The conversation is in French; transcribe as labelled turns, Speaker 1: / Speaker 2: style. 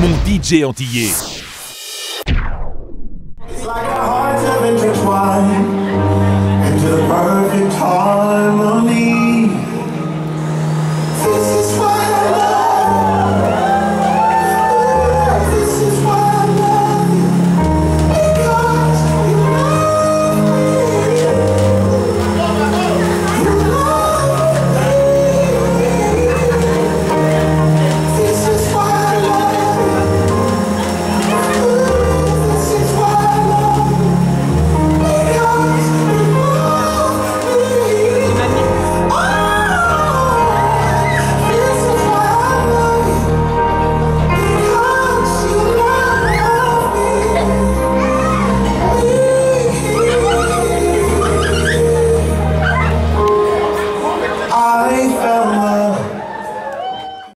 Speaker 1: mon DJ antillais.